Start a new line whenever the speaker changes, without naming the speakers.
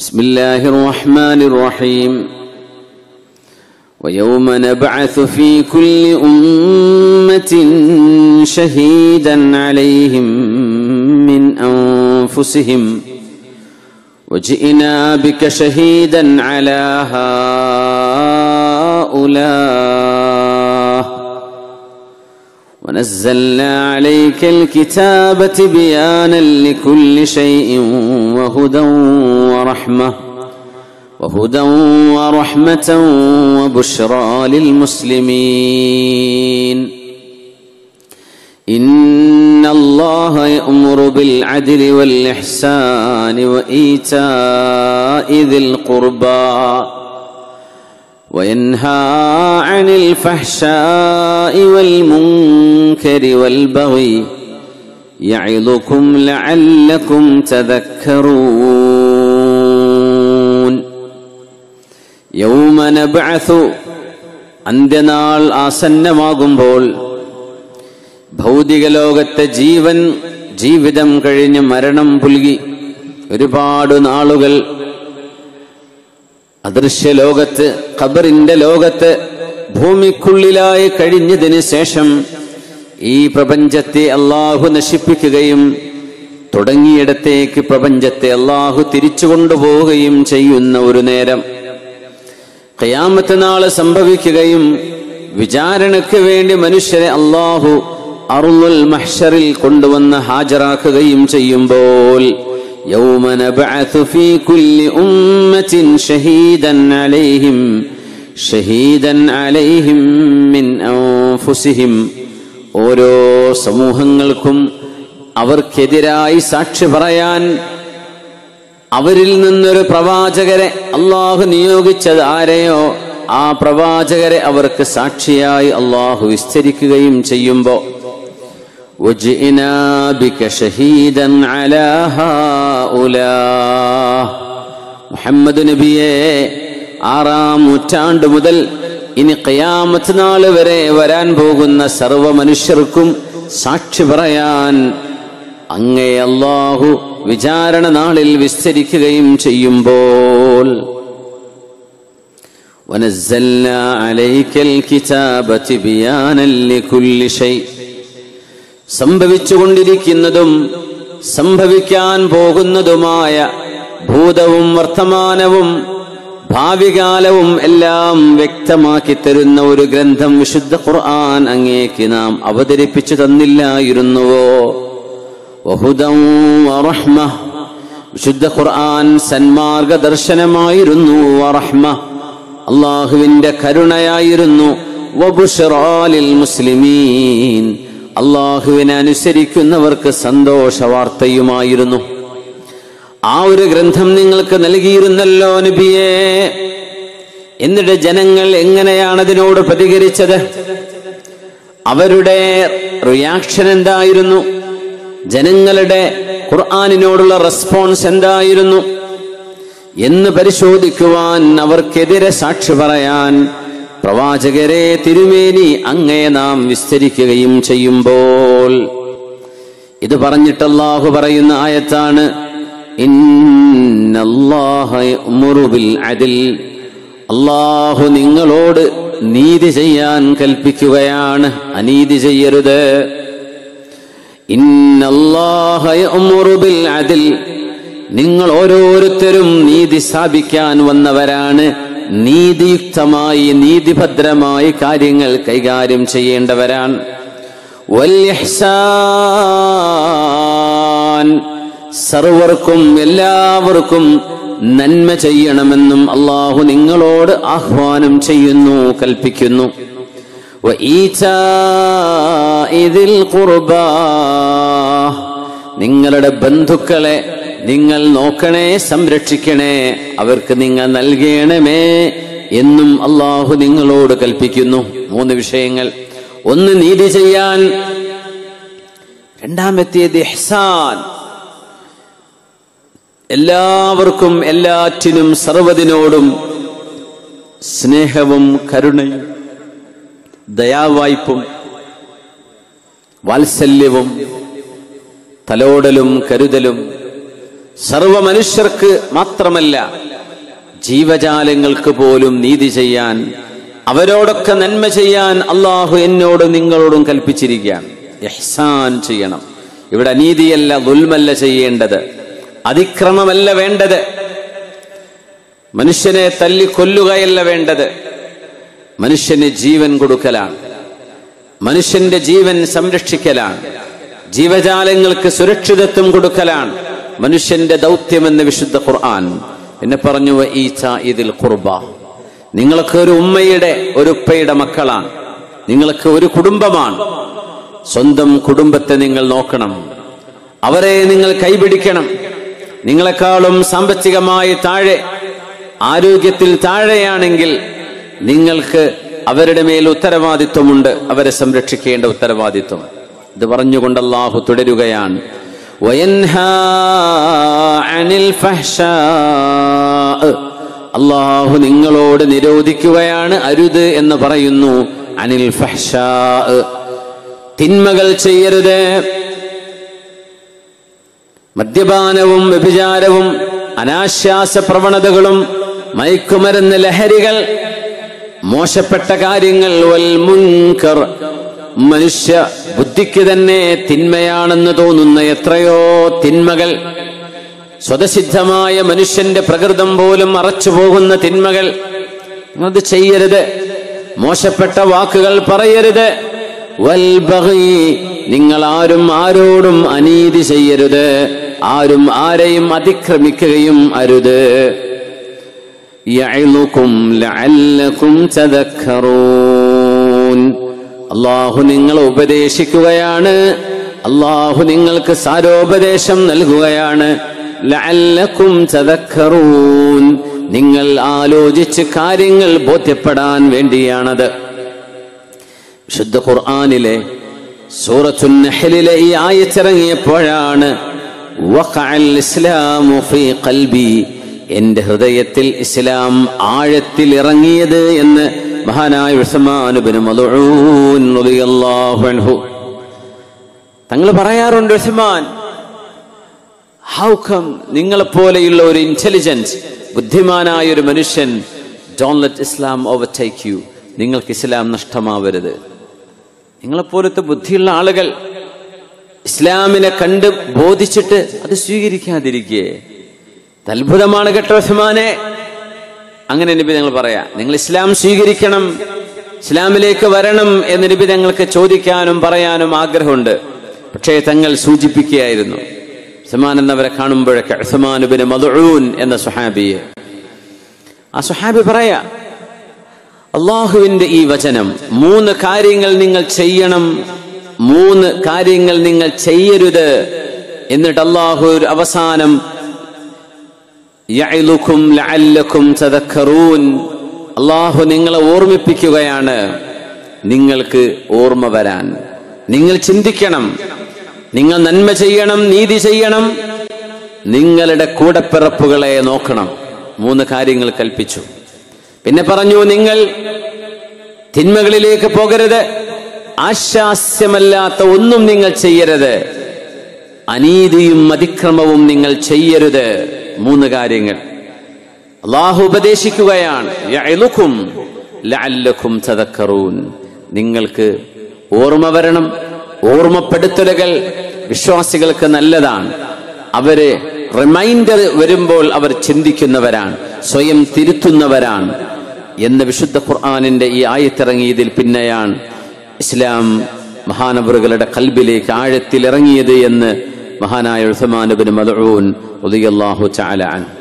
بسم الله الرحمن الرحيم. ويوم نبعث في كل أمة شهيدا عليهم من أنفسهم. وجئنا بك شهيدا على هؤلاء. ونزلنا عليك الكتاب تبيانا لكل شيء وهدى ورحمة وهدى ورحمة وبشرى للمسلمين. إن الله يأمر بالعدل والإحسان وإيتاء ذي القربى. وينهى عن الفحشاء والمنكر والبغي يعظكم لعلكم تذكرون يوم نبعث അന്ത്യനാൾ ആസന്നമാകുമ്പോൾ ഭൗതിക ലോകത്തെ ജീവൻ ജീവിതം കഴിഞ്ഞ് മരണം പുൽകി ഒരുപാട് നാളുകൾ അദൃശ്യ ലോകത്ത് ഖബറിന്റെ ലോകത്ത് ഭൂമിക്കുള്ളിലായി കഴിഞ്ഞതിന് ശേഷം ഈ പ്രപഞ്ചത്തെ അള്ളാഹു നശിപ്പിക്കുകയും തുടങ്ങിയിടത്തേക്ക് പ്രപഞ്ചത്തെ അള്ളാഹു തിരിച്ചു കൊണ്ടുപോവുകയും ചെയ്യുന്ന ഒരു നേരം. കയാമത്ത് നാൾ സംഭവിക്കുകയും വിചാരണയ്ക്ക് വേണ്ടി മനുഷ്യരെ അള്ളാഹു അറുൽ മഹ്ഷറിൽ കൊണ്ടുവന്ന് ഹാജരാക്കുകയും ചെയ്യുമ്പോൾ يوم نبعث في كل أمة شهيدا عليهم شهيدا عليهم من أنفسهم ഓരോ സമൂഹങ്ങൾക്കും അവർക്കെതിരായി സാക്ഷി പറയാൻ അവരിൽ നിന്നൊരു പ്രവാചകരെ അള്ളാഹു നിയോഗിച്ചത് ആരെയോ ആ പ്രവാചകരെ അവർക്ക് സാക്ഷിയായി അള്ളാഹു വിസ്തരിക്കുകയും ചെയ്യുമ്പോ وجئنا بك شهيدا على هؤلاء മുഹമ്മദ് നബിയെ ആറാം നൂറ്റാണ്ട് മുതൽ ഇനി ഖയാമത്ത് നാൾ വരെ വരാൻ പോകുന്ന സർവ മനുഷ്യർക്കും സാക്ഷി പറയാൻ അങ്ങേ അള്ളാഹു വിചാരണ നാളിൽ വിസ്തരിക്കുകയും ചെയ്യുമ്പോൾ ونزلنا عليك الكتاب تبيانا لكل شيء സംഭവിച്ചുകൊണ്ടിരിക്കുന്നതും സംഭവിക്കാൻ പോകുന്നതുമായ ഭൂതവും വർത്തമാനവും ഭാവികാലവും എല്ലാം വ്യക്തമാക്കി തരുന്ന ഒരു ഗ്രന്ഥം വിശുദ്ധ ഖുർആൻ അങ്ങേക്ക് നാം അവതരിപ്പിച്ചു തന്നില്ലായിരുന്നുവോ? വിശുദ്ധ ഖുർആൻ സന്മാർഗ ദർശനമായിരുന്നു വറഹ്മ. അള്ളാഹുവിന്റെ കരുണയായിരുന്നു. മുസ്ലിമീൻ. അള്ളാഹുവിനെ അനുസരിക്കുന്നവർക്ക് സന്തോഷ വാർത്തയുമായിരുന്നു ആ ഒരു ഗ്രന്ഥം നിങ്ങൾക്ക് നൽകിയിരുന്നല്ലോ നബിയേ. എന്നിട്ട് ജനങ്ങൾ എങ്ങനെയാണ് അതിനോട് പ്രതികരിച്ചത്? അവരുടെ റിയാക്ഷൻ എന്തായിരുന്നു? ജനങ്ങളുടെ ഖുർആാനിനോടുള്ള റെസ്പോൺസ് എന്തായിരുന്നു? എന്ന് പരിശോധിക്കുവാൻ അവർക്കെതിരെ സാക്ഷി പറയാൻ പ്രവാചകരെ തിരുമേനി അങ്ങേ നാം വിസ്തരിക്കുകയും ചെയ്യുമ്പോൾ. ഇത് പറഞ്ഞിട്ട് പറയുന്ന ആയത്താണ് അള്ളാഹു നിങ്ങളോട് നീതി ചെയ്യാൻ കൽപ്പിക്കുകയാണ് അനീതി ചെയ്യരുത്. അതിൽ നിങ്ങൾ ഓരോരുത്തരും നീതി സ്ഥാപിക്കാൻ വന്നവരാണ്. നീതിയുക്തമായി നീതിഭദ്രമായി കാര്യങ്ങൾ കൈകാര്യം ചെയ്യേണ്ടവരാണ്. സർവർക്കും എല്ലാവർക്കും നന്മ ചെയ്യണമെന്നും അള്ളാഹു നിങ്ങളോട് ആഹ്വാനം ചെയ്യുന്നു കൽപ്പിക്കുന്നു. നിങ്ങളുടെ ബന്ധുക്കളെ നിങ്ങൾ നോക്കണേ സംരക്ഷിക്കണേ അവർക്ക് നിങ്ങൾ നൽകണമേ എന്നും അള്ളാഹു നിങ്ങളോട് കൽപ്പിക്കുന്നു. മൂന്ന് വിഷയങ്ങൾ. ഒന്ന് നീതി ചെയ്യാൻ. രണ്ടാമത്തേത് എഹ്സാൻ എല്ലാവർക്കും എല്ലാറ്റിനും സർവതിനോടും സ്നേഹവും കരുണയും ദയാവായ്പും വാത്സല്യവും തലോടലും കരുതലും സർവ മനുഷ്യർക്ക് മാത്രമല്ല ജീവജാലങ്ങൾക്ക് പോലും നീതി ചെയ്യാൻ അവരോടൊക്കെ നന്മ ചെയ്യാൻ അള്ളാഹു എന്നോട് നിങ്ങളോടും കൽപ്പിച്ചിരിക്കുകയാണ്. ഇഹ്സാൻ ചെയ്യണം. ഇവിടെ നീതിയല്ല ദുൽമല്ല ചെയ്യേണ്ടത്. അതിക്രമമല്ല വേണ്ടത്. മനുഷ്യനെ തല്ലി കൊല്ലുകയല്ല വേണ്ടത്. മനുഷ്യന് ജീവൻ കൊടുക്കലാണ്. മനുഷ്യന്റെ ജീവൻ സംരക്ഷിക്കലാണ്. ജീവജാലങ്ങൾക്ക് സുരക്ഷിതത്വം കൊടുക്കലാണ്. മനുഷ്യന്റെ ദൗത്യമെന്ന് വിശുദ്ധ ഖുർആൻ എന്നെ പറഞ്ഞു ഈ കുർബ നിങ്ങൾക്ക് ഒരു ഉമ്മയുടെ ഒരു ഉപ്പയുടെ മക്കളാണ്. നിങ്ങൾക്ക് ഒരു കുടുംബമാണ്. സ്വന്തം കുടുംബത്തെ നിങ്ങൾ നോക്കണം. അവരെ നിങ്ങൾ കൈപിടിക്കണം. നിങ്ങളെക്കാളും സാമ്പത്തികമായി താഴെ ആരോഗ്യത്തിൽ താഴെയാണെങ്കിൽ നിങ്ങൾക്ക് അവരുടെ മേൽ ഉത്തരവാദിത്വമുണ്ട്. അവരെ സംരക്ഷിക്കേണ്ട ഉത്തരവാദിത്വം. ഇത് പറഞ്ഞുകൊണ്ടല്ലാഹു തുടരുകയാണ്. അള്ളാഹു നിങ്ങളോട് നിരോധിക്കുകയാണ് അരുത് എന്ന് പറയുന്നു. അനിൽ ഫഹ്ഷാ. തിന്മകൾ ചെയ്യരുത്. മദ്യപാനവും വ്യഭിചാരവും അനാശ്വാസ പ്രവണതകളും മയക്കുമരുന്ന് ലഹരികൾ മോശപ്പെട്ട കാര്യങ്ങൾ വൽ മുൻകർ. മനുഷ്യ ബുദ്ധിക്ക് തന്നെ തിന്മയാണെന്ന് തോന്നുന്ന എത്രയോ തിന്മകൾ. സ്വതസിദ്ധമായ മനുഷ്യന്റെ പ്രകൃതം പോലും മറച്ചു പോകുന്ന തിന്മകൾ. അത് ചെയ്യരുത്. മോശപ്പെട്ട വാക്കുകൾ പറയരുത്. നിങ്ങൾ ആരും ആരോടും അനീതി ചെയ്യരുത്. ആരും ആരെയും അതിക്രമിക്കുകയും അരുത് ും. അള്ളാഹു നിങ്ങളെ ഉപദേശിക്കുകയാണ്. അള്ളാഹു നിങ്ങൾക്ക് സാരോപദേശം നൽകുകയാണ്. നിങ്ങൾ ആലോചിച്ച് കാര്യങ്ങൾ ബോധ്യപ്പെടാൻ വേണ്ടിയാണത്. ശുദ്ധ ഖുർആാനിലെ സൂറത്തുൻ നഹ്ലിലെ ഈ ആയച്ചിറങ്ങിയപ്പോഴാണ് ഫീ എന്റെ ഹൃദയത്തിൽ ഇസ്ലാം ആഴത്തിൽ ഇറങ്ങിയത് എന്ന് മഹാനായ അൻഹു. തങ്ങൾ പറയാറുണ്ട് ഉസ്മാൻ ഹൗ കം നിങ്ങളെപ്പോലെയുള്ള ഒരു ഇന്റലിജൻസ് ബുദ്ധിമാനായ ഒരു മനുഷ്യൻ don't let Islam overtake you നിങ്ങൾക്ക് ഇസ്ലാം നഷ്ടമാവരുത്. നിങ്ങളെപ്പോലത്തെ ബുദ്ധിയുള്ള ആളുകൾ ഇസ്ലാമിനെ കണ്ട് ബോധിച്ചിട്ട് അത് സ്വീകരിക്കാതിരിക്കേ. അത്ഭുതമാണ് കേട്ടോ ഉസ്മാനെ. അങ്ങനെ നബി ഞങ്ങൾ പറയാ നിങ്ങൾ ഇസ്ലാം സ്വീകരിക്കണം ഇസ്ലാമിലേക്ക് വരണം എന്ന് നബി ഞങ്ങൾക്ക് ചോദിക്കാനും പറയാനും ആഗ്രഹമുണ്ട്. പക്ഷേ തങ്ങൾ സൂചിപ്പിക്കുകയായിരുന്നു സമാൻ എന്നവരെ കാണുമ്പോഴൊക്കെ സമാനുബിന് മധുഴൂൻ എന്ന സുഹാബിയെ ആ സുഹാബി പറയാ അള്ളാഹുവിന്റെ ഈ വചനം മൂന്ന് കാര്യങ്ങൾ നിങ്ങൾ ചെയ്യണം മൂന്ന് കാര്യങ്ങൾ നിങ്ങൾ ചെയ്യരുത്. എന്നിട്ട് അള്ളാഹു അവസാനം യഅ്ലുക്കും ലഅല്ലക്കും തദക്കറൂൻ അള്ളാഹു നിങ്ങളെ ഓർമ്മിപ്പിക്കുകയാണ്. നിങ്ങൾക്ക് ഓർമ്മ വരാൻ. നിങ്ങൾ ചിന്തിക്കണം. നിങ്ങൾ നന്മ ചെയ്യണം നീതി ചെയ്യണം. നിങ്ങളുടെ കൂടപ്പിറപ്പുകളെ നോക്കണം. മൂന്ന് കാര്യങ്ങൾ കൽപ്പിച്ചു. പിന്നെ പറഞ്ഞു നിങ്ങൾ തിന്മകളിലേക്ക് പോകരുത്. ആശാസ്യമല്ലാത്ത ഒന്നും നിങ്ങൾ ചെയ്യരുത്. അനീതിയും അതിക്രമവും നിങ്ങൾ ചെയ്യരുത്. മൂന്ന് കാര്യങ്ങൾ. അള്ളാഹു ഉപദേശിക്കുകയാണ് നിങ്ങൾക്ക് ഓർമ്മ വരണം ഓർമ്മപ്പെടുത്തലുകൾ വിശ്വാസികൾക്ക് നല്ലതാണ്. അവർ റിമൈൻഡർ വരുമ്പോൾ അവർ ചിന്തിക്കുന്നവരാണ് സ്വയം തിരുത്തുന്നവരാണ് എന്ന വിശുദ്ധ ഖുർആാനിന്റെ ഈ ആയത്തിറങ്ങിയതിൽ പിന്നെയാണ് ഇസ്ലാം മഹാനവറുകളുടെ കൽബിലേക്ക് ആഴത്തിൽ ഇറങ്ങിയത് എന്ന് മഹാനായ ഉസ്മാൻ ബിൻ മദ്ഊൻ റളിയല്ലാഹു തആല അൻഹു.